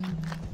Mm-hmm.